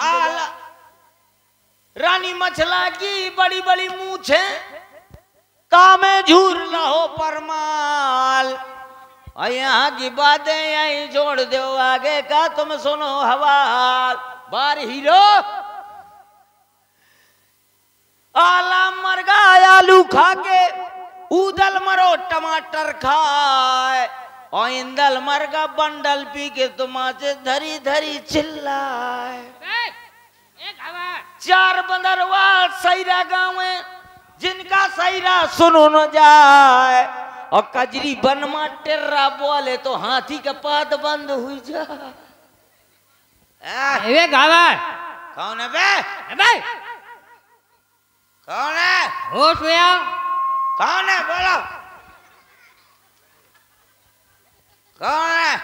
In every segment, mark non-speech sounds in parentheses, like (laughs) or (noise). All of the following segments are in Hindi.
आला। रानी मछला की बड़ी बड़ी मूछे कामे झूर रहो परमाल। यहाँ की बातें यहीं छोड़ दो आगे का, तुम सुनो हवाल। बार हीरो। आला मर गया आलू खा के उदल मरो, टमाटर खाए। और इंदल मर गा बंडल पी के तुमाचे धरी धरी चिल्लाए। चार बंदरवा सैरा गाँव है जिनका सैरा सुनो न जाए। और कजरी बनमा टेर्रा बोले तो हाथी के पाद बंद हुई जा। आ, एक कौन है बे? अबे कौन है? होश में कौन है? बोलो। कौन है?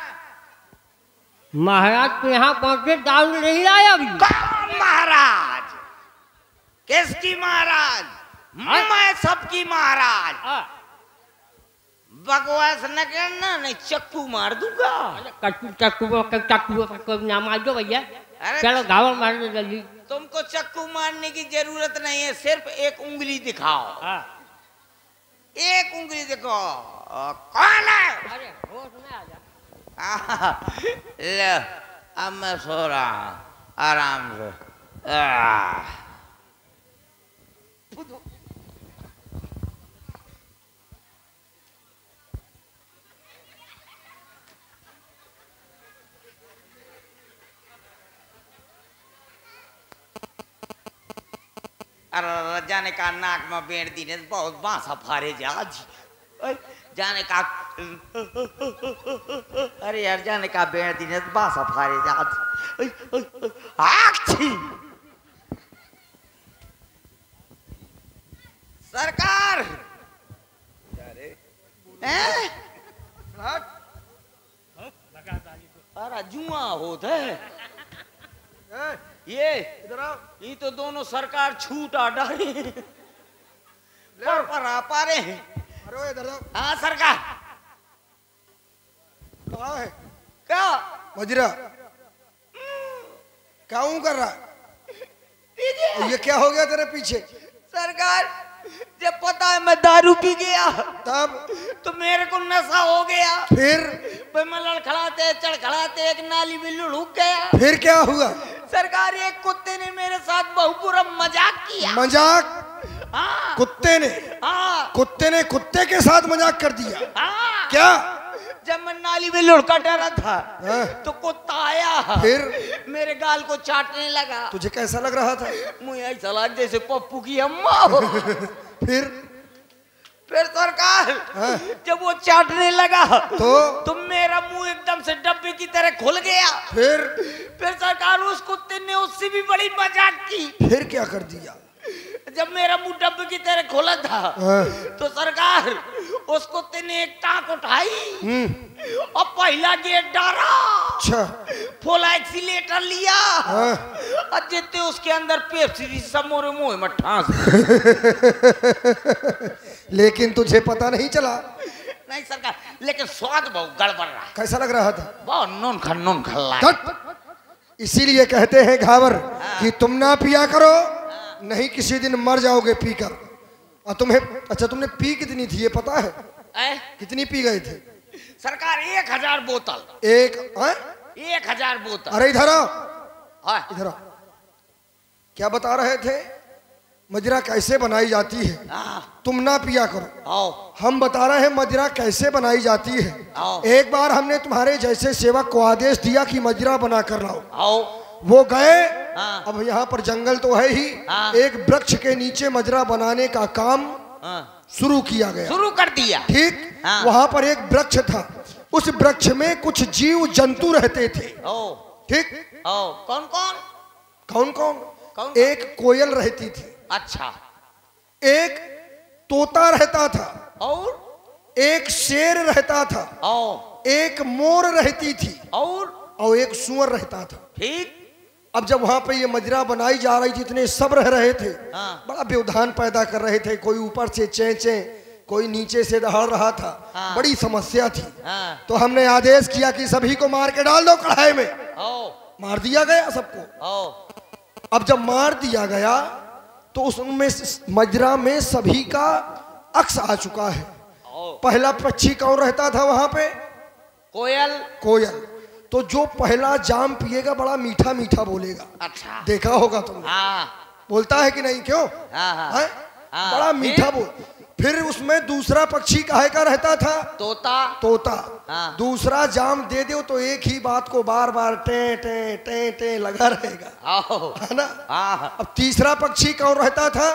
महाराज के यहाँ पहुँचे दारू नहीं आया अभी। कौन महाराज? किसकी महाराज? हाँ? मैं सबकी महाराज। हाँ, बकवास न करना नहीं चक्कू मार दूँगा। कट्टू चक्कू चक्कू को नाम आ जाओ भैया चलो गाँव मार दो जल्दी। तुमको चक्कू मारने की ज़रूरत नहीं है सिर्फ़ एक उंगली दिखाओ। हाँ। एक उंगली दिखाओ। कौन है? अरे होश में आ जा। ले अब मैं सो रहा हूँ। आराम से। आह। अरे जाने का नाक में बेड़ दी ने बहुत बांसा फारे जा, जी। जाने का, अरे यार, जाने का बेड़ दी ने बांसा फारे जा, जी। सरकार। हैं? अरे जुआ होता है? ये ये तो दोनों सरकार छूट आ डाले। पर पर आ पा रहे हैं। अरे इधर आओ। हाँ सरकार। कहाँ है? क्या? मजरा। क्या कर रहा? ये क्या हो गया तेरे पीछे? सरकार जब पता है मैं दारू पी गया तब? तो मेरे को नशा हो गया। फिर? भाई मैं लड़खड़ाते चढ़खड़ाते एक नाली में लुढ़क गया। फिर क्या हुआ? सरकार एक कुत्ते ने मेरे साथ बहुत बुरा मज़ाक किया। मज़ाक? हाँ। कुत्ते ने? हाँ। कुत्ते ने कुत्ते के साथ मज़ाक कर दिया? हाँ। क्या? जब मैं नाली में लुढ़का डरा था हाँ, तो कुत्ता आया। फिर? मेरे गाल को चाटने लगा। तुझे कैसा लग रहा था? मुझे ऐसा लग जैसे पप्पू की अम्मा हो। (laughs) फिर? फिर सरकार हाँ। जब वो चाटने लगा तो? तो मेरा मुँह एकदम से डब्बे की तरह खुल गया। फिर? फिर सरकार उस कुत्ते ने उससे भी बड़ी मज़ाक की। फिर क्या कर दिया? जब मेरा मुँह डब्बे की तरह खुला था हाँ, तो सरकार उस कुत्ते ने एक टांग उठाई हम्म, और पहला गेट डाला। अच्छा। फुल एक्सीलेटर लिया। हाँ, और जितने उसके अंदर पेप्सी सब मोरे मुँह में ठांस। (laughs) लेकिन तुझे पता नहीं चला। नहीं सरकार लेकिन स्वाद बहुत गड़बड़ रहा। कैसा लग रहा था? बहुत नून खन नून खल्ला! इसीलिए कहते हैं घावर कि तुम ना पिया करो नहीं किसी दिन मर जाओगे पीकर। और तुम्हें अच्छा तुमने पी कितनी थी ये पता है? ए, कितनी पी गए थे? सरकार एक हज़ार बोतल। एक हैं? एक हज़ार बोतल। अरे इधर आओ। हाँ, इधर आओ। क्या बता रहे थे? मदिरा कैसे बनाई जाती है? हाँ, तुम ना पिया करो। आओ। हम बता रहे हैं मदिरा कैसे बनाई जाती है। आओ। एक बार हमने तुम्हारे जैसे सेवक को आदेश दिया कि मदिरा बना कर लाओ। आओ। वो गए। हाँ। अब यहाँ पर जंगल तो है ही। हाँ। एक वृक्ष के नीचे मजरा बनाने का काम हाँ, शुरू किया गया। शुरू कर दिया। ठीक? हाँ। वहाँ पर एक वृक्ष था। उस वृक्ष में कुछ जीव जंतु रहते थे। ठीक? कौन कौन कौन कौन? एक कोयल रहती थी। अच्छा। एक तोता रहता था। और? एक शेर रहता था। ओ। एक मोर रहती थी। और? और एक सुअर रहता था। ठीक। अब जब वहाँ पे ये मजरा बनाई जा रही थी इतने सब रह रहे थे। हाँ। बड़ा व्यवधान पैदा कर रहे थे। कोई ऊपर से चे चे कोई नीचे से दहाड़ रहा था हाँ। बड़ी समस्या थी। हाँ। तो हमने आदेश किया कि सभी को मार के डाल दो कढ़ाई में। मार दिया गया सबको। अब जब मार दिया गया तो उसमें मजरा में सभी का अक्स आ चुका है। पहला पक्षी कौन रहता था वहाँ पे? कोयल। कोयल। तो जो पहला जाम पिएगा बड़ा मीठा मीठा बोलेगा। अच्छा। देखा होगा तुमने? हाँ। बोलता है कि नहीं क्यों? हाँ, हाँ। हैं? हाँ, बड़ा मीठा बोल। फिर उसमें दूसरा पक्षी काहे का रहता था? तोता। तोता। हाँ। दूसरा जाम दे दो तो एक ही बात को बार बार टे टे टे टे लगा रहेगा। है ना? हाँ। अब तीसरा पक्षी कौन रहता था?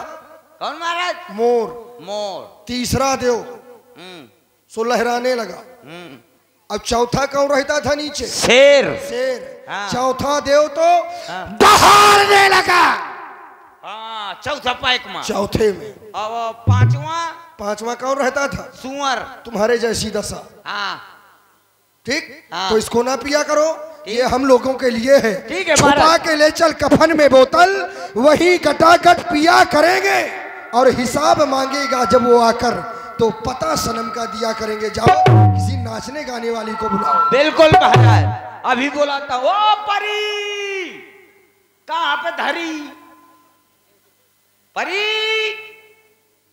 कौन महाराज? मोर। मोर। तीसरा देव। हम्म। सो लहराने लगा। हम्म। अब चौथा कौन रहता था नीचे? शेर। शेर। हाँ। चौथा देव तो हाँ। दहाड़ने लगा। चौथा पैकमा चौथे में। अब पांचवा? पांचवा कौन रहता था? सुअर। तुम्हारे जैसी दशा। हाँ। ठीक? हाँ। तो इसको ना पिया करो। ये हम लोगों के लिए है। ठीक है, छुपा के ले चल कफन में बोतल। वही गटागट पिया करेंगे। और हिसाब मांगेगा जब वो आकर। तो पता सनम का दिया करेंगे। जाओ किसी नाचने गाने वाली को बुलाओ। बिल्कुल महाराज। अभी बोलाता हूँ ओ परी कहाँ पे धरी? परी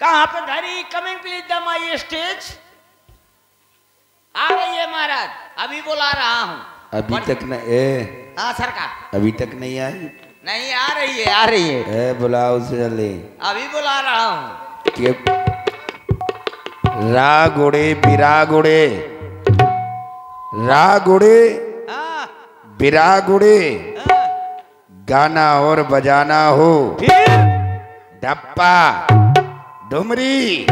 कहाँ पे धरी coming please the my stage आ रही है महाराज अभी बुला रहा हूँ। अभी तक न ए। हाँ सरकार अभी तक नहीं आई? नहीं आ रही है आ रही है। ए बुलाओ उसे जल्दी। अभी बुला रहा हूँ। के रा गुड़े बिरा गुड़े रा गुड़े हाँ, बिरा गुड़े हाँ, गाना और बजाना हो। फिर डप्पा डुमरी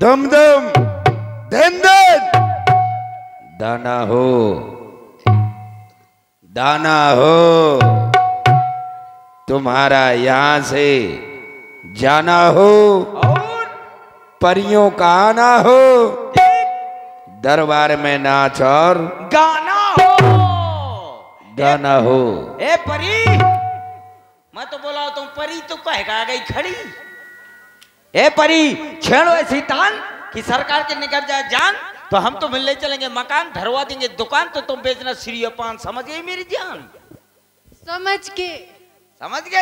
दुम दुम दिन हो दाना हो तुम्हारा यहाँ से जाना हो। परियों का आना हो। दरबार में नाच और गाना हो। गाना हो। ए परी मैं तो परी तो कहेगा गई खड़ी। ए परी छेड़ो ऐसी तान कि सरकार के निकल जाए जान तो हम तो मिलने चलेंगे मकान धरवा देंगे दुकान तो तुम बेचना श्री पान समझ गई मेरी जान? समझ के। समझ गए?